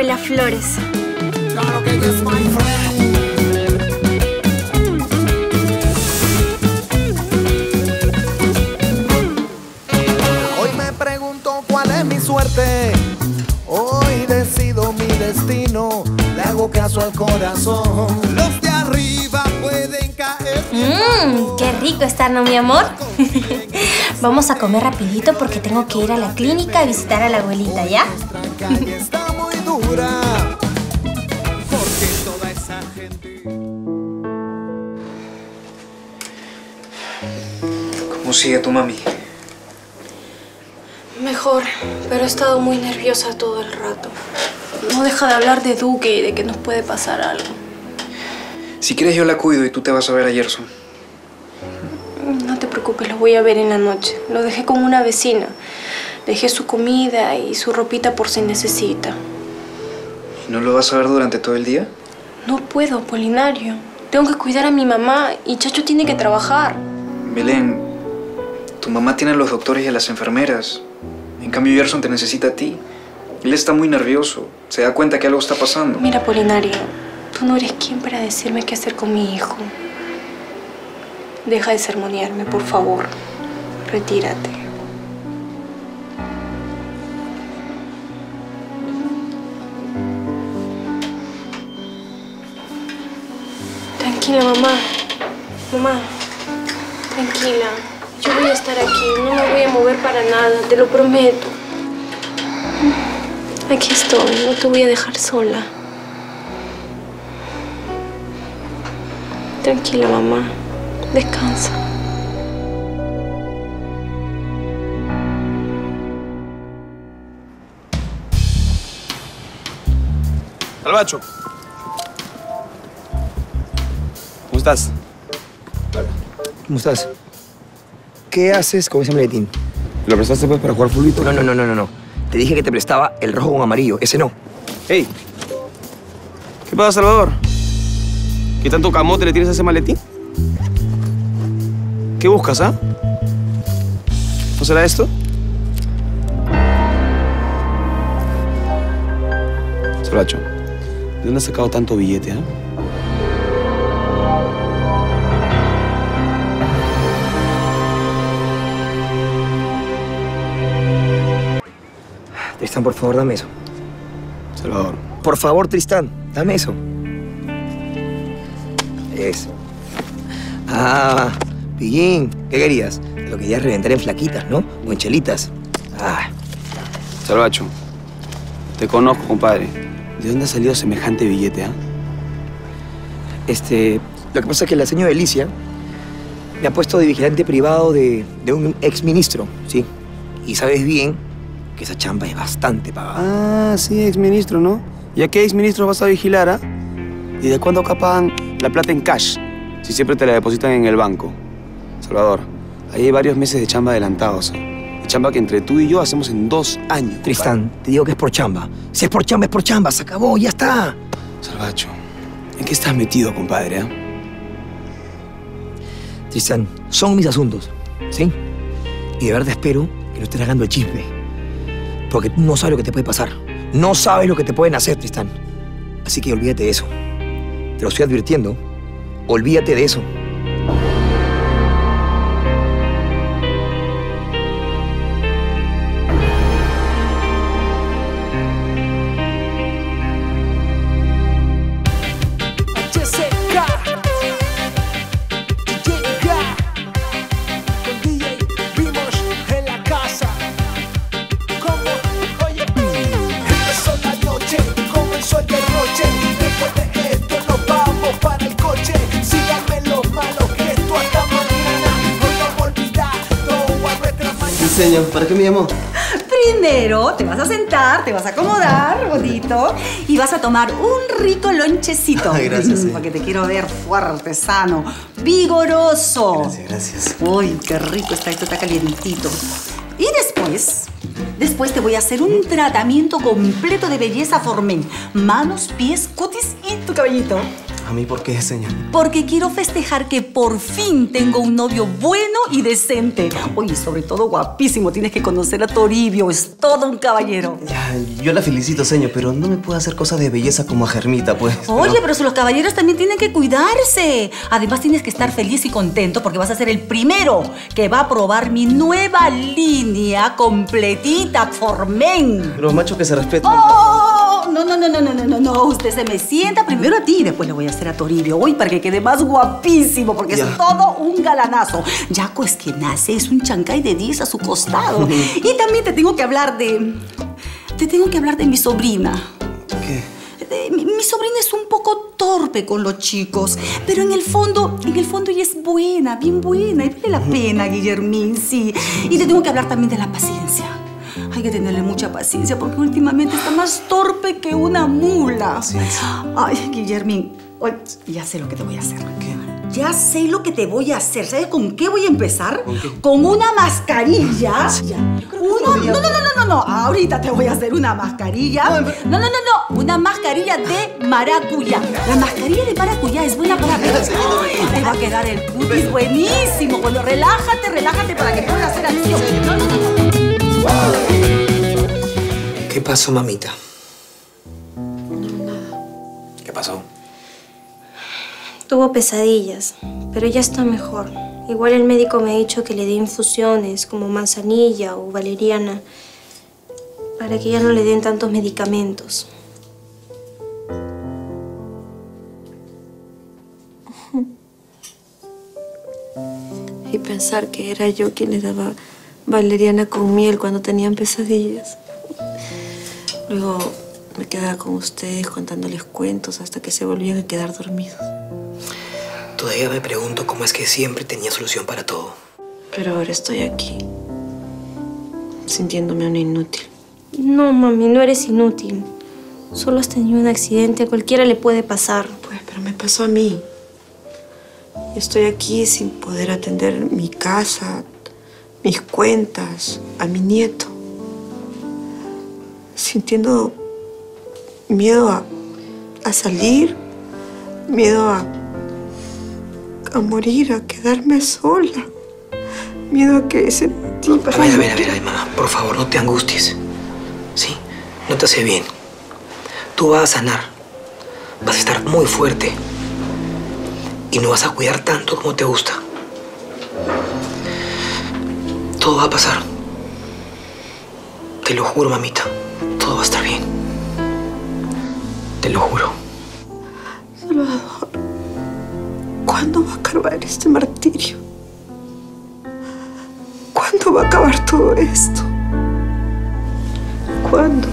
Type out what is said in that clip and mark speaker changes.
Speaker 1: huele a flores.
Speaker 2: Claro que es my friend. Hoy me pregunto cuál es mi suerte. Hoy decido mi destino. Le hago caso al corazón. Los de arriba pueden caer.
Speaker 1: Mmm, qué rico está, ¿no, mi amor? Vamos a comer rapidito porque tengo que ir a la clínica a visitar a la abuelita, ¿ya?
Speaker 2: Porque toda esa gente.
Speaker 3: ¿Cómo sigue tu mami?
Speaker 4: Mejor, pero he estado muy nerviosa todo el rato. No deja de hablar de Duque y de que nos puede pasar algo.
Speaker 3: Si quieres yo la cuido y tú te vas a ver a Gerson.
Speaker 4: No te preocupes, lo voy a ver en la noche. Lo dejé con una vecina. Dejé su comida y su ropita por si necesita.
Speaker 3: ¿Y no lo vas a ver durante todo el día?
Speaker 4: No puedo, Apolinario. Tengo que cuidar a mi mamá y Chacho tiene que trabajar.
Speaker 3: Belén, tu mamá tiene a los doctores y a las enfermeras. En cambio, Gerson te necesita a ti. Él está muy nervioso. Se da cuenta que algo está pasando.
Speaker 4: Mira, Apolinario, tú no eres quien para decirme qué hacer con mi hijo. Deja de sermonearme, por favor. Retírate. Tranquila, mamá. Mamá, tranquila. Yo voy a estar aquí. No me voy a mover para nada, te lo prometo. Aquí estoy, no te voy a dejar sola. Tranquila, mamá. Descansa.
Speaker 5: Salvacho. ¿Cómo estás?
Speaker 6: ¿Cómo estás? ¿Qué haces con ese maletín?
Speaker 5: ¿Lo prestaste pues para jugar fulbito?
Speaker 6: No, no, no, no, no, no. Te dije que te prestaba el rojo con amarillo. Ese no.
Speaker 5: ¡Ey! ¿Qué pasa, Salvador? ¿Qué tanto camote le tienes a ese maletín? ¿Qué buscas, ah? ¿No será esto? Salvacho, ¿de dónde has sacado tanto billete, ah?
Speaker 6: Tristán, por favor, dame eso.
Speaker 5: Salvador.
Speaker 6: Por favor, Tristán, dame eso. Eso. Ah, Pillín, ¿qué querías? Lo querías reventar en flaquitas, ¿no? O en chelitas. Ah,
Speaker 5: Salvacho, te conozco, compadre. ¿De dónde ha salido semejante billete, ah?
Speaker 6: este... Lo que pasa es que la señora Delicia me ha puesto de vigilante privado de, de un exministro, ¿sí? Y sabes bien que esa chamba es bastante pagada.
Speaker 5: Ah, sí, exministro, ¿no? ¿Y a qué exministro vas a vigilar, ah? ¿Y de cuándo capan la plata en cash? Si siempre te la depositan en el banco. Salvador, ahí hay varios meses de chamba adelantados. ¿eh? Y chamba que entre tú y yo hacemos en dos años. compadre.
Speaker 6: Tristán, te digo que es por chamba. Si es por chamba, es por chamba. Se acabó, ya está.
Speaker 5: Salvacho, ¿en qué estás metido, compadre, ah?
Speaker 6: Tristán, son mis asuntos, ¿sí? Y de verdad espero que no estés tragando el chisme. Porque no sabes lo que te puede pasar. No sabes lo que te pueden hacer, Tristán. Así que olvídate de eso. Te lo estoy advirtiendo. Olvídate de eso.
Speaker 7: Señor, ¿para qué me llamó?
Speaker 8: Primero te vas a sentar, te vas a acomodar, bonito, y vas a tomar un rico lonchecito.
Speaker 7: Ay, gracias, sí.
Speaker 8: Porque te quiero ver fuerte, sano, vigoroso.
Speaker 7: Gracias, gracias.
Speaker 8: Uy, qué rico está esto, está calientito. Y después, después te voy a hacer un tratamiento completo de belleza Formen. Manos, pies, cutis y tu cabellito.
Speaker 7: ¿A mí por qué, señor?
Speaker 8: Porque quiero festejar que por fin tengo un novio bueno y decente. Oye, sobre todo guapísimo. Tienes que conocer a Toribio. Es todo un caballero.
Speaker 7: Ya, yo la felicito, señor, pero no me puede hacer cosas de belleza como a Germita, pues.
Speaker 8: Oye,
Speaker 7: pero...
Speaker 8: pero si los caballeros también tienen que cuidarse. Además, tienes que estar feliz y contento porque vas a ser el primero que va a probar mi nueva línea completita, Formen.
Speaker 7: Pero macho que se respete.
Speaker 8: ¡Oh! No, no, no, no, no, no, no, no. Usted se me sienta primero a ti y después le voy a hacer a Toribio. Hoy para que quede más guapísimo, porque es todo un galanazo. Yaco es que nace, es un chancay de 10 a su costado. y también te tengo que hablar de. Te tengo que hablar de mi sobrina.
Speaker 7: ¿Qué?
Speaker 8: Mi, mi sobrina es un poco torpe con los chicos, pero en el fondo, en el fondo ella es buena, bien buena, y vale la pena, Guillermín, sí. Y te tengo que hablar también de la paciencia. Hay que tenerle mucha paciencia porque últimamente está más torpe que una mula. Ay, Guillermín, ya sé lo que te voy a hacer. Ya sé lo que te voy a hacer. ¿Sabes con qué voy a empezar? ¿Con una mascarilla. Una- no, no, no, no, no, no. Ahorita te voy a hacer una mascarilla. No, no, no, no. Una mascarilla de maracuyá. La mascarilla de maracuyá es buena para. Te va a quedar el cutis buenísimo. Bueno, relájate, relájate para que puedas hacer acción. No, no, no, no.
Speaker 6: ¿Qué pasó, mamita?
Speaker 5: ¿Qué pasó?
Speaker 4: Tuvo pesadillas, pero ya está mejor. Igual el médico me ha dicho que le dé infusiones como manzanilla o valeriana para que ya no le den tantos medicamentos.
Speaker 9: Y pensar que era yo quien les daba valeriana con miel cuando tenían pesadillas. Luego me quedaba con ustedes contándoles cuentos hasta que se volvían a quedar dormidos.
Speaker 6: Todavía me pregunto cómo es que siempre tenía solución para todo.
Speaker 9: Pero ahora estoy aquí, sintiéndome una inútil.
Speaker 4: No, mami, no eres inútil. Solo has tenido un accidente, a cualquiera le puede pasar.
Speaker 9: Pues, pero me pasó a mí. Estoy aquí sin poder atender mi casa, mis cuentas, a mi nieto. Sintiendo miedo a, a salir, miedo a, a morir, a quedarme sola. Miedo a que ese tipo...
Speaker 6: A ver, a ver, a ver, mamá, por favor, no te angusties. ¿Sí? No te hace bien. Tú vas a sanar. Vas a estar muy fuerte. Y no vas a cuidar tanto como te gusta. Todo va a pasar. Te lo juro, mamita. Todo va a estar bien. Te lo juro.
Speaker 9: Salvador, ¿cuándo va a acabar este martirio? ¿Cuándo va a acabar todo esto? ¿Cuándo?